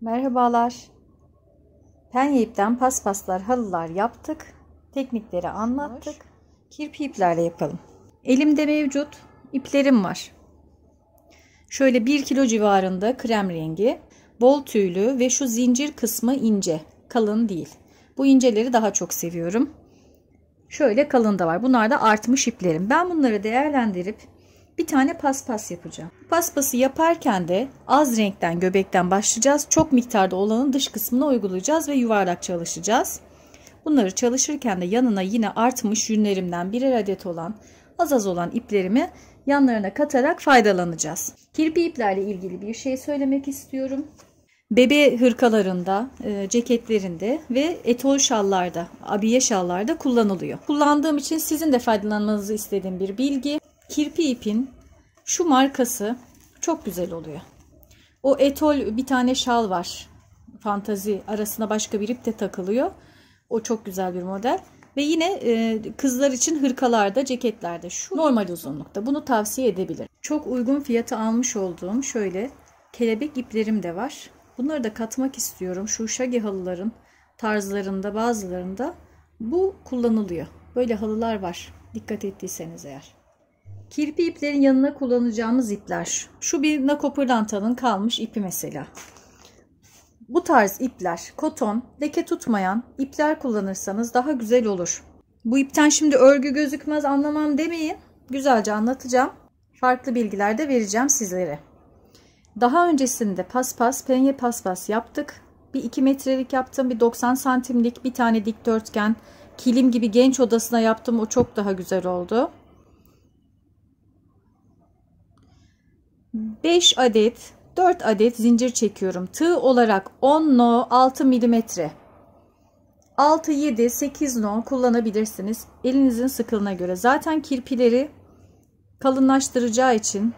Merhabalar. Penye ipten paspaslar, halılar yaptık. Teknikleri anlattık. Kirpi iplerle yapalım. Elimde mevcut iplerim var. Şöyle 1 kilo civarında krem rengi, bol tüylü ve şu zincir kısmı ince, kalın değil. Bu inceleri daha çok seviyorum. Şöyle kalın da var. Bunlar da artmış iplerim. Ben bunları değerlendirip bir tane paspas yapacağım. Paspası yaparken de az renkten göbekten başlayacağız. Çok miktarda olanın dış kısmına uygulayacağız ve yuvarlak çalışacağız. Bunları çalışırken de yanına yine artmış yünlerimden birer adet olan az az olan iplerimi yanlarına katarak faydalanacağız. Kirpi iplerle ilgili bir şey söylemek istiyorum. Bebe hırkalarında, e, ceketlerinde ve etol şallarda, abiye şallarda kullanılıyor. Kullandığım için sizin de faydalanmanızı istediğim bir bilgi. Kirpi ipin şu markası çok güzel oluyor. O etol bir tane şal var. Fantazi arasına başka bir ip de takılıyor. O çok güzel bir model. Ve yine e, kızlar için hırkalarda, ceketlerde şu normal uzunlukta. Bunu tavsiye edebilirim. Çok uygun fiyata almış olduğum şöyle kelebek iplerim de var. Bunları da katmak istiyorum. Şu şagi halıların tarzlarında bazılarında bu kullanılıyor. Böyle halılar var. Dikkat ettiyseniz eğer. Kirpi iplerin yanına kullanacağımız ipler. Şu bir Nako pırlantanın kalmış ipi mesela. Bu tarz ipler, koton, leke tutmayan ipler kullanırsanız daha güzel olur. Bu ipten şimdi örgü gözükmez anlamam demeyin. Güzelce anlatacağım. Farklı bilgiler de vereceğim sizlere. Daha öncesinde paspas, penye paspas yaptık. Bir 2 metrelik yaptım. Bir 90 santimlik bir tane dikdörtgen. Kilim gibi genç odasına yaptım. O çok daha güzel oldu. 5 adet 4 adet zincir çekiyorum. Tığ olarak 10 no 6 milimetre. 6, 7, 8 no kullanabilirsiniz. Elinizin sıkılığına göre. Zaten kirpileri kalınlaştıracağı için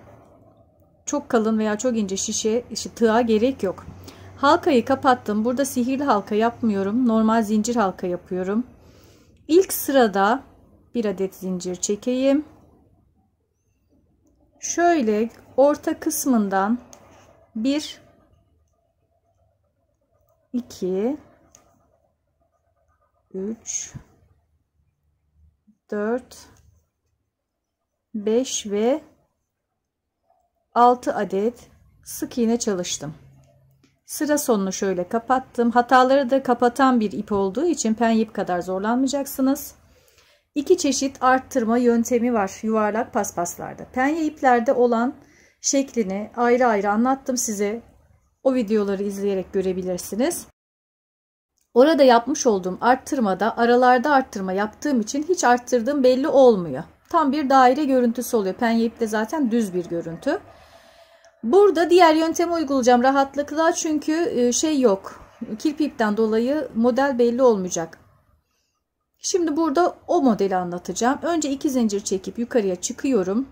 çok kalın veya çok ince şişe işte tığa gerek yok. Halkayı kapattım. Burada sihirli halka yapmıyorum. Normal zincir halka yapıyorum. İlk sırada bir adet zincir çekeyim. Şöyle orta kısmından 1 2 3 4 5 ve 6 adet sık iğne çalıştım. Sıra sonunu şöyle kapattım. Hataları da kapatan bir ip olduğu için pen ip kadar zorlanmayacaksınız. İki çeşit arttırma yöntemi var yuvarlak paspaslarda. Penye iplerde olan şeklini ayrı ayrı anlattım size. O videoları izleyerek görebilirsiniz. Orada yapmış olduğum arttırmada aralarda arttırma yaptığım için hiç arttırdığım belli olmuyor. Tam bir daire görüntüsü oluyor. Penye ipte zaten düz bir görüntü. Burada diğer yöntemi uygulayacağım rahatlıkla çünkü şey yok. Kirpi ipten dolayı model belli olmayacak. Şimdi burada o modeli anlatacağım. Önce iki zincir çekip yukarıya çıkıyorum.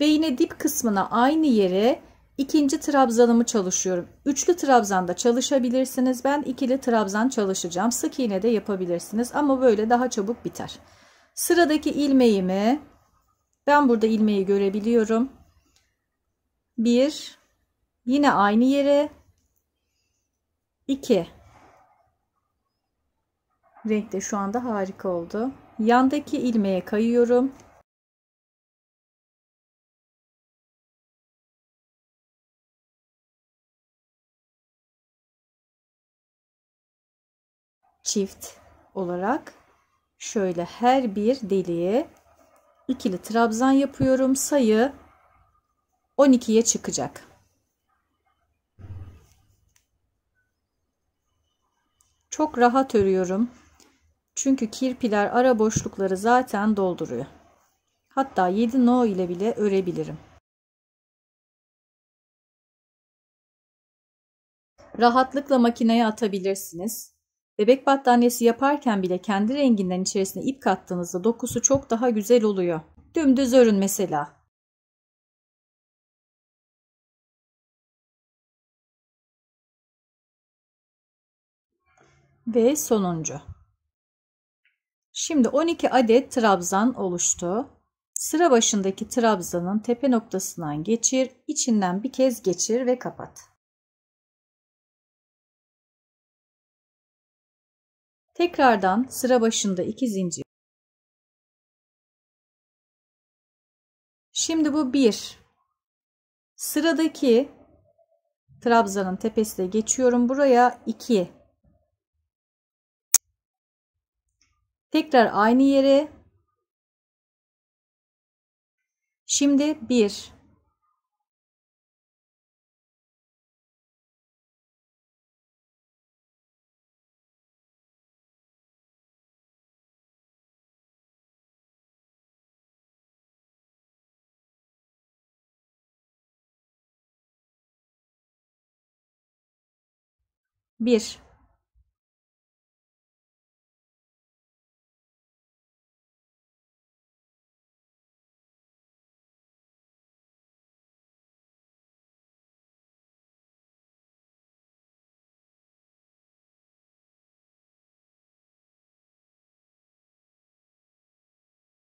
Ve yine dip kısmına aynı yere ikinci trabzanımı çalışıyorum. Üçlü trabzanda çalışabilirsiniz. Ben ikili trabzan çalışacağım. Sık iğne de yapabilirsiniz. Ama böyle daha çabuk biter. Sıradaki ilmeğimi ben burada ilmeği görebiliyorum. Bir yine aynı yere iki Renk de şu anda harika oldu. Yandaki ilmeğe kayıyorum. Çift olarak şöyle her bir deliğe ikili trabzan yapıyorum. Sayı 12'ye çıkacak. Çok rahat örüyorum. Çünkü kirpiler ara boşlukları zaten dolduruyor. Hatta 7 no ile bile örebilirim. Rahatlıkla makineye atabilirsiniz. Bebek battaniyesi yaparken bile kendi renginden içerisine ip kattığınızda dokusu çok daha güzel oluyor. Dümdüz örün mesela. Ve sonuncu. Şimdi 12 adet trabzan oluştu. Sıra başındaki trabzanın tepe noktasından geçir, içinden bir kez geçir ve kapat. Tekrardan sıra başında iki zincir. Şimdi bu bir. Sıradaki trabzanın tepesine geçiyorum. Buraya iki. Tekrar aynı yere. Şimdi bir. Bir.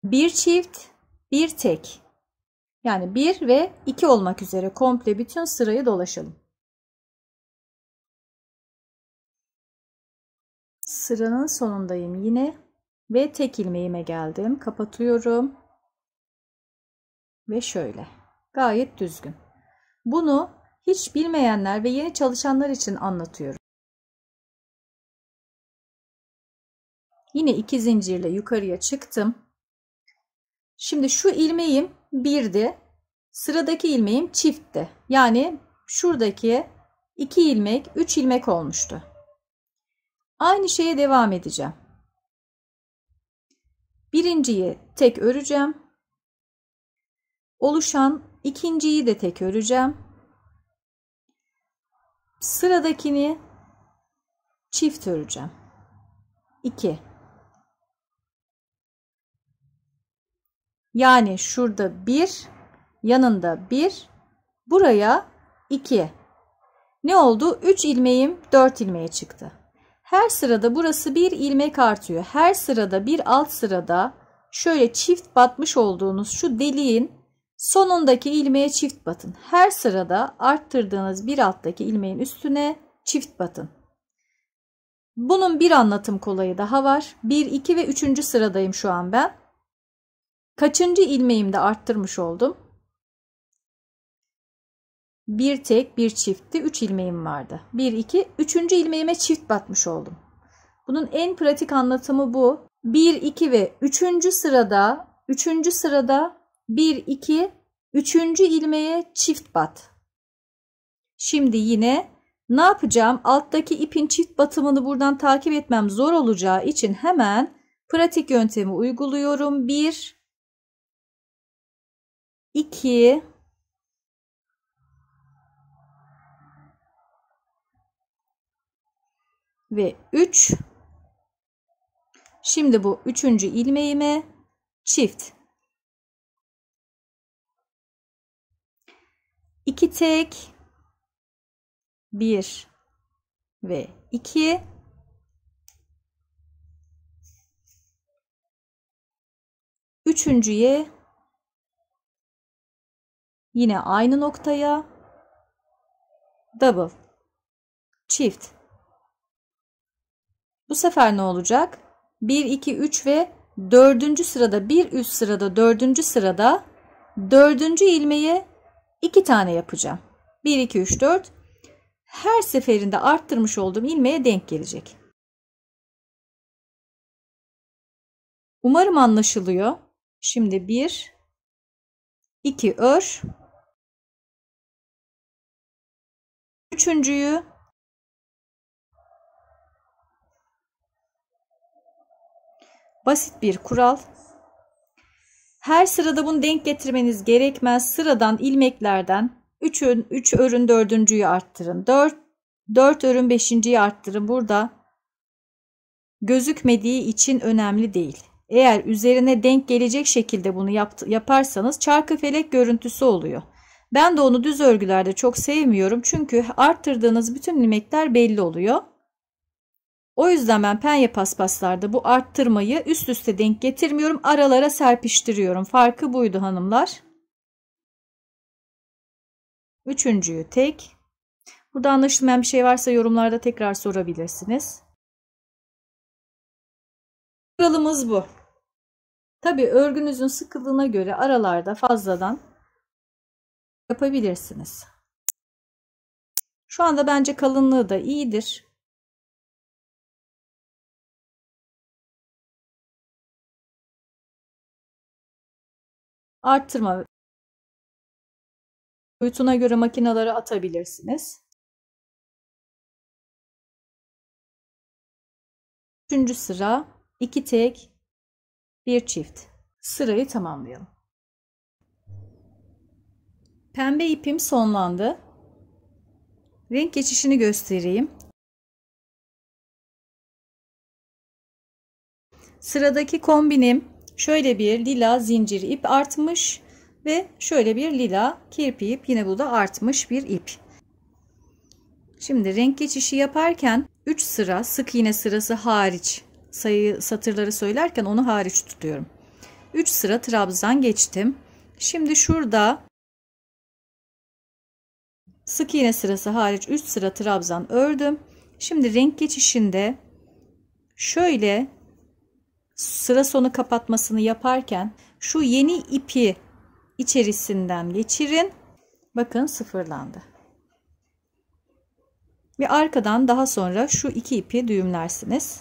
Bir çift, bir tek. Yani bir ve iki olmak üzere komple bütün sırayı dolaşalım. Sıranın sonundayım yine ve tek ilmeğime geldim. Kapatıyorum. Ve şöyle. Gayet düzgün. Bunu hiç bilmeyenler ve yeni çalışanlar için anlatıyorum. Yine iki zincirle yukarıya çıktım. Şimdi şu ilmeğim birdi. Sıradaki ilmeğim çiftti. Yani şuradaki iki ilmek, üç ilmek olmuştu. Aynı şeye devam edeceğim. Birinciyi tek öreceğim. Oluşan ikinciyi de tek öreceğim. Sıradakini çift öreceğim. 2 Yani şurada 1, yanında 1, buraya 2. Ne oldu? 3 ilmeğim 4 ilmeğe çıktı. Her sırada burası bir ilmek artıyor. Her sırada bir alt sırada şöyle çift batmış olduğunuz şu deliğin sonundaki ilmeğe çift batın. Her sırada arttırdığınız bir alttaki ilmeğin üstüne çift batın. Bunun bir anlatım kolayı daha var. 1, 2 ve 3. sıradayım şu an ben. Kaçıncı ilmeğimde arttırmış oldum? Bir tek bir çiftti. Üç ilmeğim vardı. Bir iki. Üçüncü ilmeğime çift batmış oldum. Bunun en pratik anlatımı bu. Bir iki ve üçüncü sırada üçüncü sırada bir iki üçüncü ilmeğe çift bat. Şimdi yine ne yapacağım? Alttaki ipin çift batımını buradan takip etmem zor olacağı için hemen pratik yöntemi uyguluyorum. Bir 2 ve 3 şimdi bu üçüncü ilmeğime çift. 2 tek. 1 ve 2 üçüncüye Yine aynı noktaya double çift. Bu sefer ne olacak? 1 2 3 ve 4. sırada bir üst sırada 4. sırada 4. ilmeğe 2 tane yapacağım. 1 2 3 4 her seferinde arttırmış olduğum ilmeğe denk gelecek. Umarım anlaşılıyor. Şimdi 1 2 ör Üçüncüyü basit bir kural. Her sırada bunu denk getirmeniz gerekmez. Sıradan ilmeklerden 3 ön, 3 örün dördüncüyü arttırın. 4 4 örün beşinciyi arttırın. Burada gözükmediği için önemli değil. Eğer üzerine denk gelecek şekilde bunu yap, yaparsanız çarkı felek görüntüsü oluyor. Ben de onu düz örgülerde çok sevmiyorum çünkü arttırdığınız bütün ilmekler belli oluyor. O yüzden ben penye paspaslarda bu arttırmayı üst üste denk getirmiyorum. Aralara serpiştiriyorum. Farkı buydu hanımlar. Üçüncüyü tek. Burada anlaşılmayan bir şey varsa yorumlarda tekrar sorabilirsiniz. Kuralımız bu. Tabi örgünüzün sıkılığına göre aralarda fazladan yapabilirsiniz. Şu anda bence kalınlığı da iyidir. Arttırma boyutuna göre makinaları atabilirsiniz. Üçüncü sıra iki tek bir çift. Sırayı tamamlayalım. Pembe ipim sonlandı. Renk geçişini göstereyim. Sıradaki kombinim şöyle bir lila zincir ip artmış ve şöyle bir lila kirpi ip yine bu da artmış bir ip. Şimdi renk geçişi yaparken 3 sıra sık iğne sırası hariç sayı satırları söylerken onu hariç tutuyorum. 3 sıra trabzan geçtim. Şimdi şurada sık iğne sırası hariç 3 sıra trabzan ördüm. Şimdi renk geçişinde şöyle sıra sonu kapatmasını yaparken şu yeni ipi içerisinden geçirin. Bakın sıfırlandı. Ve arkadan daha sonra şu iki ipi düğümlersiniz.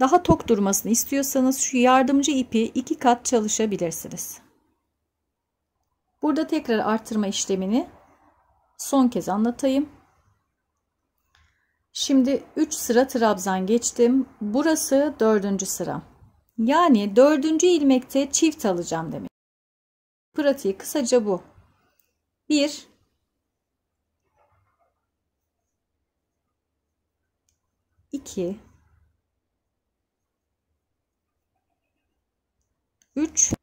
Daha tok durmasını istiyorsanız şu yardımcı ipi iki kat çalışabilirsiniz. Burada tekrar artırma işlemini son kez anlatayım. Şimdi 3 sıra trabzan geçtim. Burası 4. sıra. Yani 4. ilmekte çift alacağım demek. Pratiği kısaca bu. 1 2 3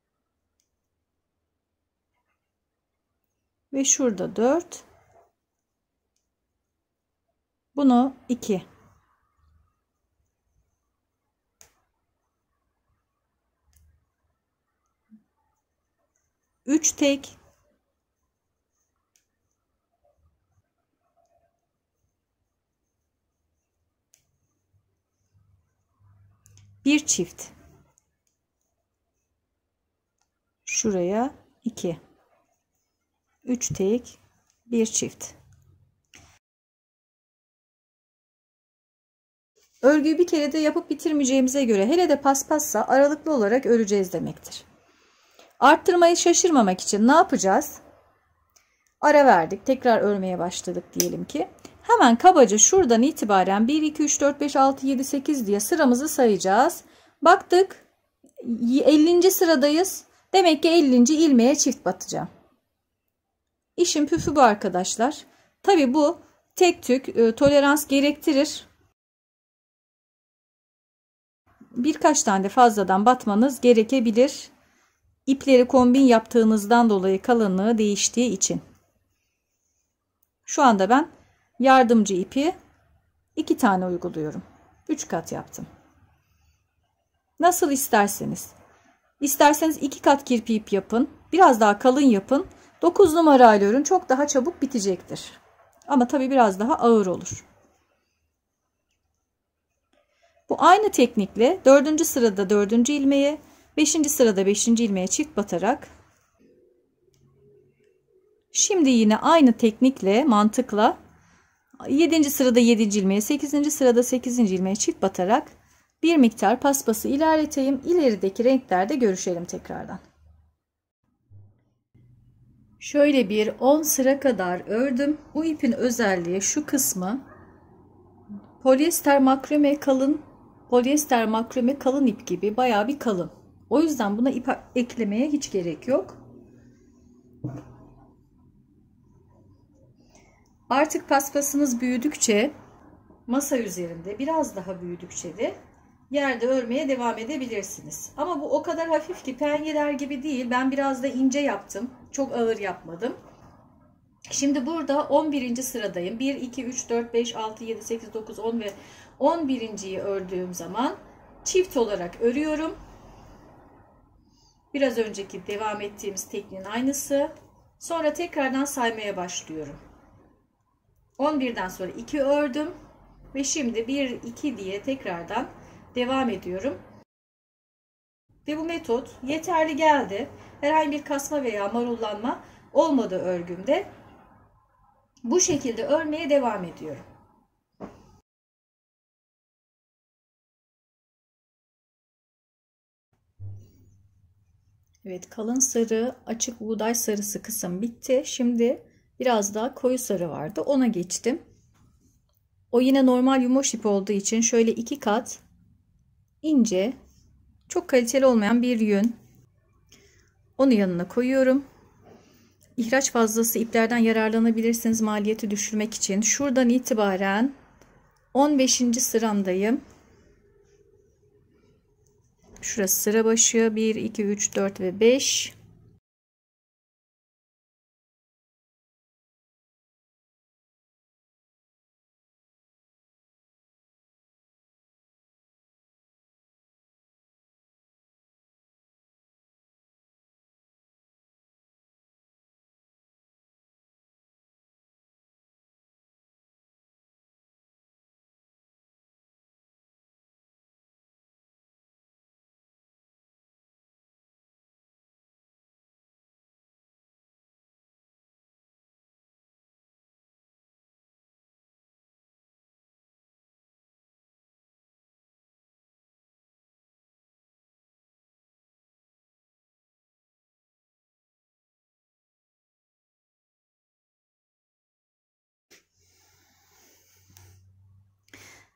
ve şurada 4 bunu 2 3 tek. Bir çift. Şuraya 2 3 tek bir çift Örgüyü bir kere de yapıp bitirmeyeceğimize göre hele de paspassa aralıklı olarak öreceğiz demektir. Arttırmayı şaşırmamak için ne yapacağız? Ara verdik. Tekrar örmeye başladık diyelim ki. Hemen kabaca şuradan itibaren 1, 2, 3, 4, 5, 6, 7, 8 diye sıramızı sayacağız. Baktık 50. sıradayız. Demek ki 50. ilmeğe çift batacağım. İşin püfü bu arkadaşlar. Tabi bu tek tük e, tolerans gerektirir. Birkaç tane de fazladan batmanız gerekebilir. İpleri kombin yaptığınızdan dolayı kalınlığı değiştiği için. Şu anda ben yardımcı ipi iki tane uyguluyorum. Üç kat yaptım. Nasıl isterseniz. İsterseniz iki kat kirpi ip yapın. Biraz daha kalın yapın. 9 numaralı ürün çok daha çabuk bitecektir. Ama tabi biraz daha ağır olur. Bu aynı teknikle 4. sırada 4. ilmeğe, 5. sırada 5. ilmeğe çift batarak Şimdi yine aynı teknikle, mantıkla 7. sırada 7. ilmeğe, 8. sırada 8. ilmeğe çift batarak bir miktar paspası ilerleteyim. İlerideki renklerde görüşelim tekrardan. Şöyle bir 10 sıra kadar ördüm. Bu ipin özelliği şu kısmı polyester makrome kalın polyester makrome kalın ip gibi baya bir kalın. O yüzden buna ip eklemeye hiç gerek yok. Artık paspasınız büyüdükçe masa üzerinde biraz daha büyüdükçe de yerde örmeye devam edebilirsiniz. Ama bu o kadar hafif ki penyeler gibi değil. Ben biraz da ince yaptım. Çok ağır yapmadım. Şimdi burada 11. sıradayım. 1, 2, 3, 4, 5, 6, 7, 8, 9, 10 ve 11.yi ördüğüm zaman çift olarak örüyorum. Biraz önceki devam ettiğimiz tekniğin aynısı. Sonra tekrardan saymaya başlıyorum. 11'den sonra 2 ördüm ve şimdi 1 2 diye tekrardan devam ediyorum. Ve bu metot yeterli geldi. Herhangi bir kasma veya marullanma olmadı örgümde. Bu şekilde örmeye devam ediyorum. Evet kalın sarı açık buğday sarısı kısım bitti. Şimdi biraz daha koyu sarı vardı. Ona geçtim. O yine normal yumuş ip olduğu için şöyle iki kat ince çok kaliteli olmayan bir yün. Onu yanına koyuyorum. İhraç fazlası iplerden yararlanabilirsiniz maliyeti düşürmek için. Şuradan itibaren 15. sıramdayım. Şurası sıra başı 1, 2, 3, 4 ve 5.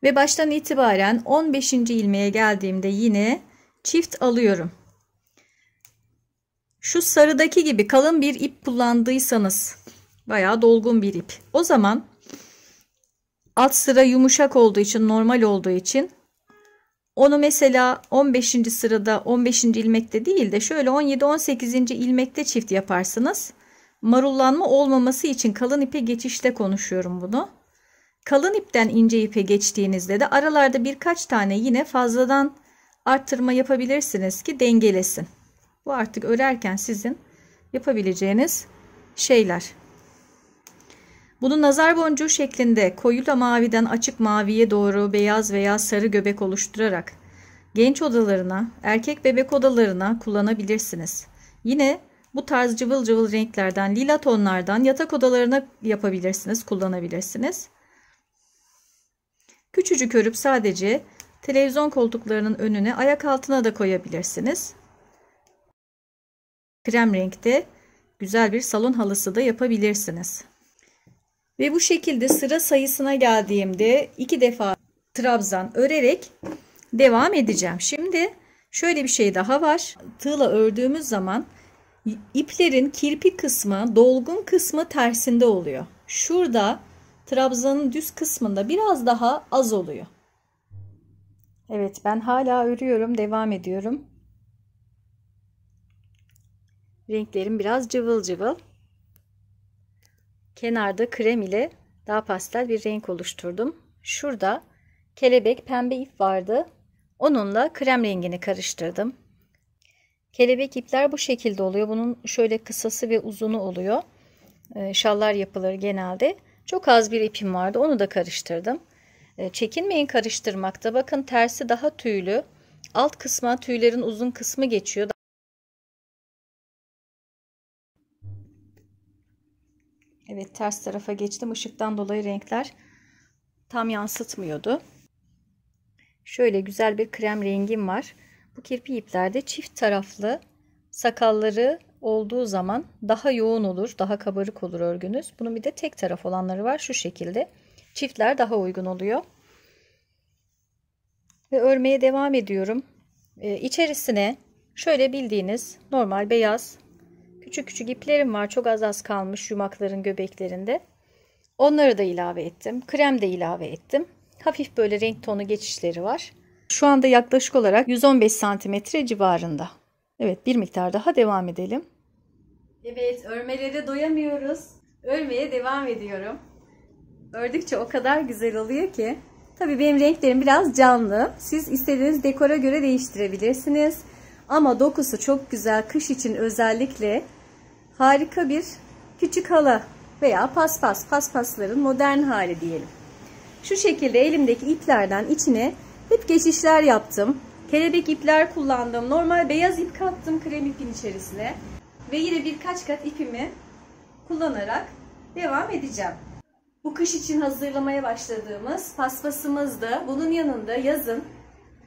Ve baştan itibaren 15. ilmeğe geldiğimde yine çift alıyorum. Şu sarıdaki gibi kalın bir ip kullandıysanız bayağı dolgun bir ip. O zaman alt sıra yumuşak olduğu için normal olduğu için onu mesela 15. sırada 15. ilmekte değil de şöyle 17-18. ilmekte çift yaparsınız. Marullanma olmaması için kalın ipe geçişte konuşuyorum bunu. Kalın ipten ince ipe geçtiğinizde de aralarda birkaç tane yine fazladan arttırma yapabilirsiniz ki dengelesin. Bu artık örerken sizin yapabileceğiniz şeyler. Bunu nazar boncuğu şeklinde koyu da maviden açık maviye doğru beyaz veya sarı göbek oluşturarak genç odalarına, erkek bebek odalarına kullanabilirsiniz. Yine bu tarz cıvıl cıvıl renklerden, lila tonlardan yatak odalarına yapabilirsiniz, kullanabilirsiniz. Küçücük örüp sadece televizyon koltuklarının önüne ayak altına da koyabilirsiniz. Krem renkte güzel bir salon halısı da yapabilirsiniz. Ve bu şekilde sıra sayısına geldiğimde iki defa trabzan örerek devam edeceğim. Şimdi şöyle bir şey daha var. Tığla ördüğümüz zaman iplerin kirpi kısmı, dolgun kısmı tersinde oluyor. Şurada trabzanın düz kısmında biraz daha az oluyor. Evet ben hala örüyorum devam ediyorum. Renklerim biraz cıvıl cıvıl. Kenarda krem ile daha pastel bir renk oluşturdum. Şurada kelebek pembe ip vardı. Onunla krem rengini karıştırdım. Kelebek ipler bu şekilde oluyor. Bunun şöyle kısası ve uzunu oluyor. Ee, şallar yapılır genelde. Çok az bir ipim vardı. Onu da karıştırdım. E, çekinmeyin karıştırmakta. Bakın tersi daha tüylü. Alt kısma tüylerin uzun kısmı geçiyor. Evet ters tarafa geçtim. Işıktan dolayı renkler tam yansıtmıyordu. Şöyle güzel bir krem rengim var. Bu kirpi iplerde çift taraflı sakalları olduğu zaman daha yoğun olur, daha kabarık olur örgünüz. Bunun bir de tek taraf olanları var şu şekilde. Çiftler daha uygun oluyor. Ve örmeye devam ediyorum. Ee, içerisine şöyle bildiğiniz normal beyaz küçük küçük iplerim var. Çok az az kalmış yumakların göbeklerinde. Onları da ilave ettim. Krem de ilave ettim. Hafif böyle renk tonu geçişleri var. Şu anda yaklaşık olarak 115 santimetre civarında. Evet bir miktar daha devam edelim. Evet örmelere doyamıyoruz. Örmeye devam ediyorum. Ördükçe o kadar güzel oluyor ki. Tabii benim renklerim biraz canlı. Siz istediğiniz dekora göre değiştirebilirsiniz. Ama dokusu çok güzel. Kış için özellikle harika bir küçük hala veya paspas, paspasların modern hali diyelim. Şu şekilde elimdeki iplerden içine hep geçişler yaptım. Kelebek ipler kullandım. Normal beyaz ip kattım krem ipin içerisine. Ve yine birkaç kat ipimi kullanarak devam edeceğim. Bu kış için hazırlamaya başladığımız paspasımız da bunun yanında yazın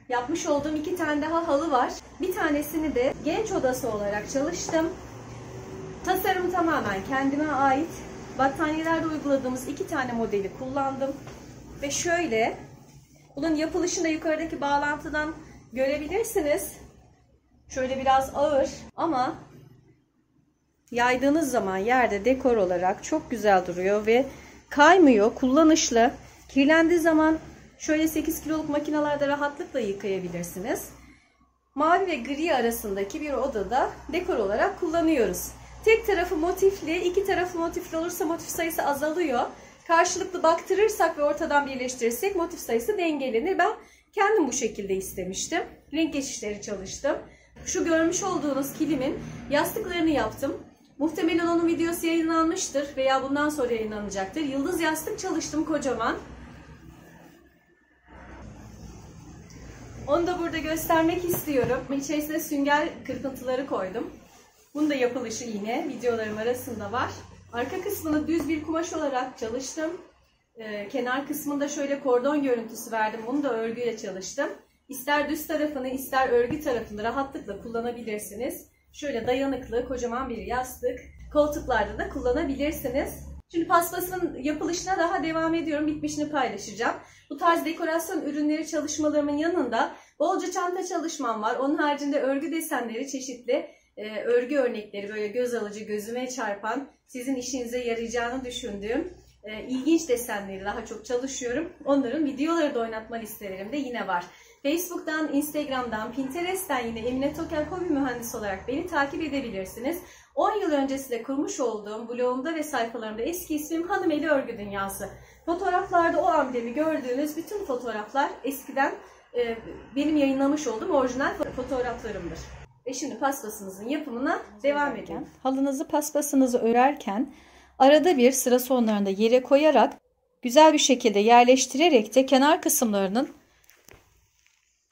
yapmış olduğum iki tane daha halı var. Bir tanesini de genç odası olarak çalıştım. Tasarım tamamen kendime ait. Battaniyelerde uyguladığımız iki tane modeli kullandım. Ve şöyle, bunun yapılışını da yukarıdaki bağlantıdan görebilirsiniz. Şöyle biraz ağır ama yaydığınız zaman yerde dekor olarak çok güzel duruyor ve kaymıyor, kullanışlı. Kirlendiği zaman şöyle 8 kiloluk makinalarda rahatlıkla yıkayabilirsiniz. Mavi ve gri arasındaki bir odada dekor olarak kullanıyoruz. Tek tarafı motifli, iki tarafı motifli olursa motif sayısı azalıyor. Karşılıklı baktırırsak ve ortadan birleştirirsek motif sayısı dengelenir. Ben kendim bu şekilde istemiştim. Renk geçişleri çalıştım. Şu görmüş olduğunuz kilimin yastıklarını yaptım. Muhtemelen onun videosu yayınlanmıştır veya bundan sonra yayınlanacaktır. Yıldız yastık çalıştım kocaman. Onu da burada göstermek istiyorum. İçerisine sünger kırpıntıları koydum. Bunun da yapılışı yine videolarım arasında var. Arka kısmını düz bir kumaş olarak çalıştım. Ee, kenar kısmında şöyle kordon görüntüsü verdim. Bunu da örgüyle çalıştım. İster düz tarafını ister örgü tarafını rahatlıkla kullanabilirsiniz. Şöyle dayanıklı kocaman bir yastık. Koltuklarda da kullanabilirsiniz. Şimdi paspasın yapılışına daha devam ediyorum. Bitmişini paylaşacağım. Bu tarz dekorasyon ürünleri çalışmalarımın yanında bolca çanta çalışmam var. Onun haricinde örgü desenleri çeşitli e, örgü örnekleri böyle göz alıcı, gözüme çarpan, sizin işinize yarayacağını düşündüğüm e, ilginç desenleri daha çok çalışıyorum. Onların videoları da oynatma listelerimde yine var. Facebook'tan, Instagram'dan, Pinterest'ten yine Emine Tokel Hobi Mühendisi olarak beni takip edebilirsiniz. 10 yıl öncesinde kurmuş olduğum blogumda ve sayfalarımda eski ismim Hanımeli Örgü Dünyası. Fotoğraflarda o amblemi gördüğünüz bütün fotoğraflar eskiden e, benim yayınlamış olduğum orijinal fotoğraflarımdır. Ve şimdi paspasımızın yapımına devam edelim. Halınızı paspasınızı örerken arada bir sıra sonlarında yere koyarak güzel bir şekilde yerleştirerek de kenar kısımlarının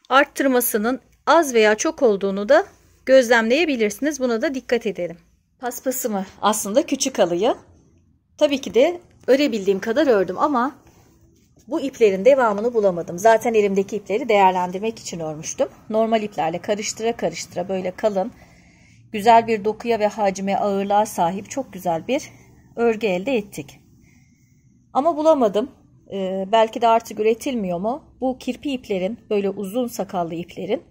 arttırmasının az veya çok olduğunu da gözlemleyebilirsiniz. Buna da dikkat edelim. Paspasımı aslında küçük halıyı tabii ki de örebildiğim kadar ördüm ama bu iplerin devamını bulamadım. Zaten elimdeki ipleri değerlendirmek için örmüştüm. Normal iplerle karıştıra karıştıra böyle kalın, güzel bir dokuya ve hacme ağırlığa sahip çok güzel bir örgü elde ettik. Ama bulamadım. Ee, belki de artık üretilmiyor mu? Bu kirpi iplerin, böyle uzun sakallı iplerin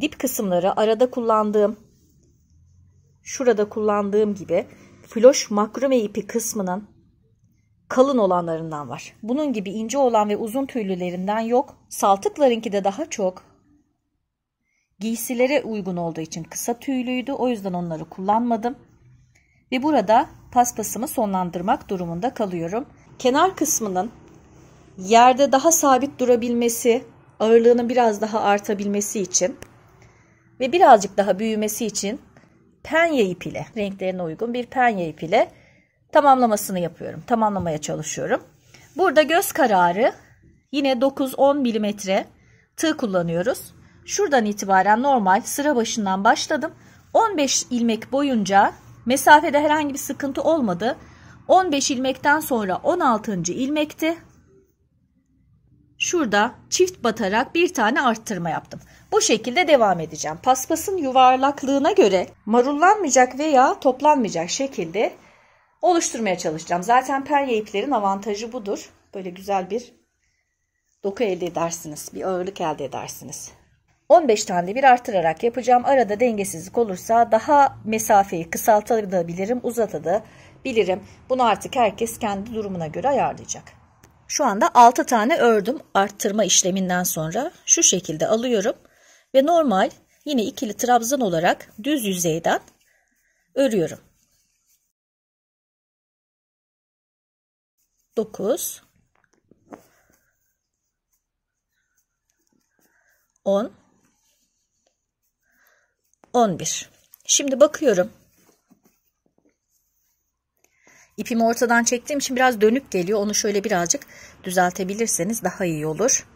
dip kısımları arada kullandığım, şurada kullandığım gibi floş makrome ipi kısmının kalın olanlarından var. Bunun gibi ince olan ve uzun tüylülerinden yok. Saltıklarınki de daha çok. Giysilere uygun olduğu için kısa tüylüydü. O yüzden onları kullanmadım. Ve burada paspasımı sonlandırmak durumunda kalıyorum. Kenar kısmının yerde daha sabit durabilmesi, ağırlığının biraz daha artabilmesi için ve birazcık daha büyümesi için penye ip ile renklerine uygun bir penye ip ile tamamlamasını yapıyorum. Tamamlamaya çalışıyorum. Burada göz kararı yine 9-10 milimetre tığ kullanıyoruz. Şuradan itibaren normal sıra başından başladım. 15 ilmek boyunca mesafede herhangi bir sıkıntı olmadı. 15 ilmekten sonra 16. ilmekti. Şurada çift batarak bir tane arttırma yaptım. Bu şekilde devam edeceğim. Paspasın yuvarlaklığına göre marullanmayacak veya toplanmayacak şekilde oluşturmaya çalışacağım. Zaten penye iplerin avantajı budur. Böyle güzel bir doku elde edersiniz. Bir ağırlık elde edersiniz. 15 tane bir artırarak yapacağım. Arada dengesizlik olursa daha mesafeyi kısaltabilirim, uzatabilirim. Bunu artık herkes kendi durumuna göre ayarlayacak. Şu anda 6 tane ördüm arttırma işleminden sonra. Şu şekilde alıyorum ve normal yine ikili trabzan olarak düz yüzeyden örüyorum. 9 10 11 Şimdi bakıyorum. İpimi ortadan çektiğim için biraz dönük geliyor. Onu şöyle birazcık düzeltebilirseniz daha iyi olur.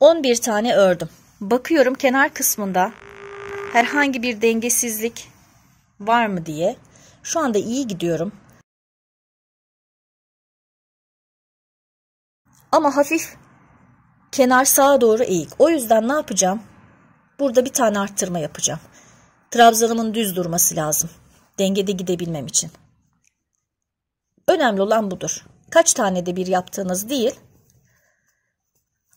11 tane ördüm. Bakıyorum kenar kısmında herhangi bir dengesizlik var mı diye. Şu anda iyi gidiyorum. Ama hafif kenar sağa doğru eğik. O yüzden ne yapacağım? Burada bir tane arttırma yapacağım. Trabzanımın düz durması lazım. Dengede gidebilmem için. Önemli olan budur. Kaç tane de bir yaptığınız değil.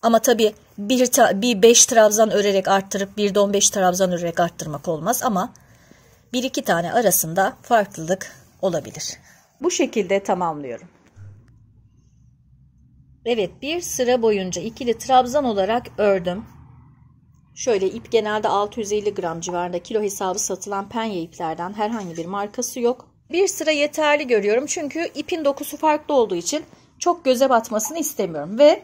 Ama tabii bir, bir 5 trabzan örerek arttırıp bir de 15 trabzan örerek arttırmak olmaz ama bir iki tane arasında farklılık olabilir. Bu şekilde tamamlıyorum. Evet bir sıra boyunca ikili trabzan olarak ördüm. Şöyle ip genelde 650 gram civarında kilo hesabı satılan penye iplerden herhangi bir markası yok. Bir sıra yeterli görüyorum çünkü ipin dokusu farklı olduğu için çok göze batmasını istemiyorum. Ve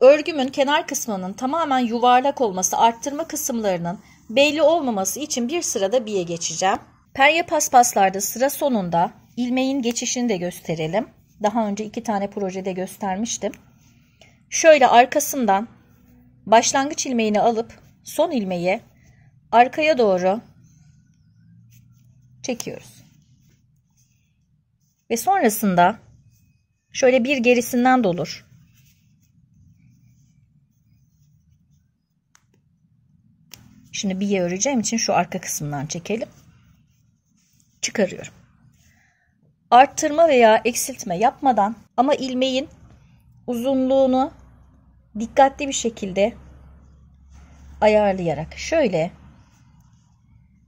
örgümün kenar kısmının tamamen yuvarlak olması arttırma kısımlarının belli olmaması için bir sırada biye geçeceğim. Penye paspaslarda sıra sonunda ilmeğin geçişini de gösterelim. Daha önce iki tane projede göstermiştim. Şöyle arkasından başlangıç ilmeğini alıp son ilmeği arkaya doğru çekiyoruz. Ve sonrasında şöyle bir gerisinden dolur. Şimdi bir öreceğim için şu arka kısmından çekelim. Çıkarıyorum. Arttırma veya eksiltme yapmadan ama ilmeğin uzunluğunu dikkatli bir şekilde ayarlayarak şöyle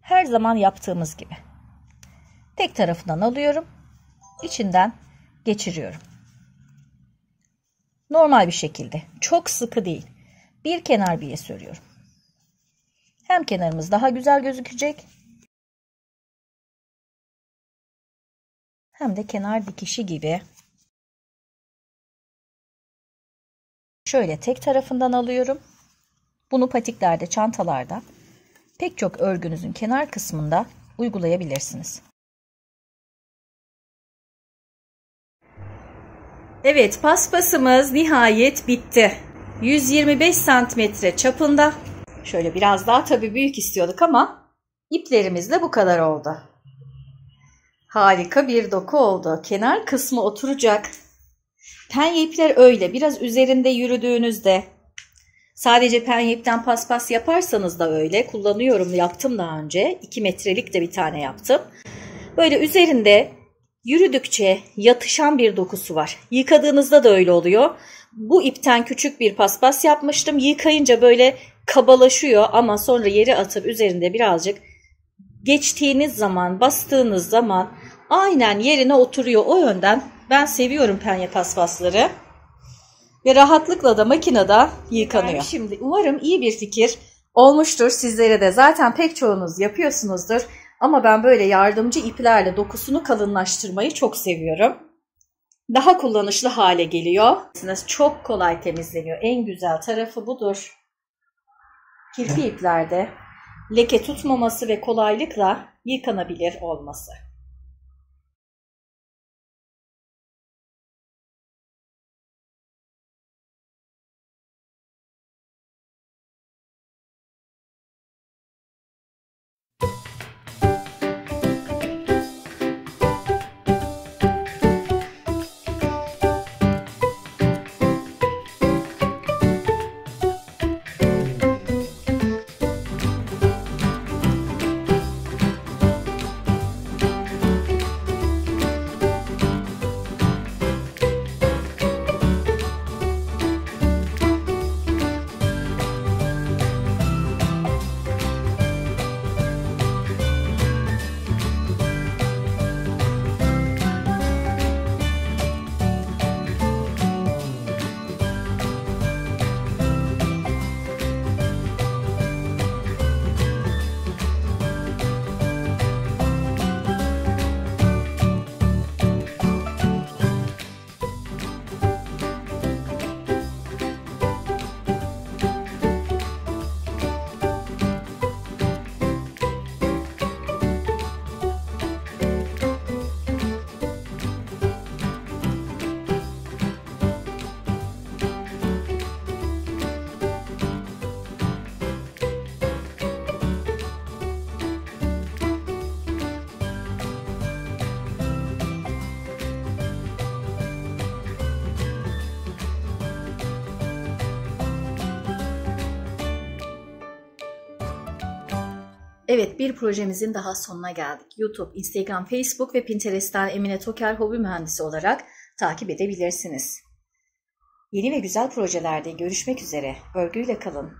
her zaman yaptığımız gibi tek tarafından alıyorum içinden geçiriyorum. Normal bir şekilde çok sıkı değil bir kenar biye sürüyorum. Hem kenarımız daha güzel gözükecek hem de kenar dikişi gibi şöyle tek tarafından alıyorum. Bunu patiklerde, çantalarda pek çok örgünüzün kenar kısmında uygulayabilirsiniz. Evet paspasımız nihayet bitti. 125 santimetre çapında. Şöyle biraz daha tabii büyük istiyorduk ama iplerimiz de bu kadar oldu. Harika bir doku oldu. Kenar kısmı oturacak. Penye ipler öyle. Biraz üzerinde yürüdüğünüzde sadece penye ipten paspas yaparsanız da öyle. Kullanıyorum. Yaptım daha önce. 2 metrelik de bir tane yaptım. Böyle üzerinde yürüdükçe yatışan bir dokusu var. Yıkadığınızda da öyle oluyor. Bu ipten küçük bir paspas yapmıştım. Yıkayınca böyle kabalaşıyor ama sonra yeri atıp üzerinde birazcık geçtiğiniz zaman, bastığınız zaman aynen yerine oturuyor. O yönden ben seviyorum penye paspasları. Ve rahatlıkla da makinede yıkanıyor. Yani şimdi umarım iyi bir fikir olmuştur sizlere de. Zaten pek çoğunuz yapıyorsunuzdur. Ama ben böyle yardımcı iplerle dokusunu kalınlaştırmayı çok seviyorum. Daha kullanışlı hale geliyor. Çok kolay temizleniyor. En güzel tarafı budur. Kirpi iplerde leke tutmaması ve kolaylıkla yıkanabilir olması. Evet bir projemizin daha sonuna geldik. YouTube, Instagram, Facebook ve Pinterest'ten Emine Toker Hobi Mühendisi olarak takip edebilirsiniz. Yeni ve güzel projelerde görüşmek üzere. Örgüyle kalın.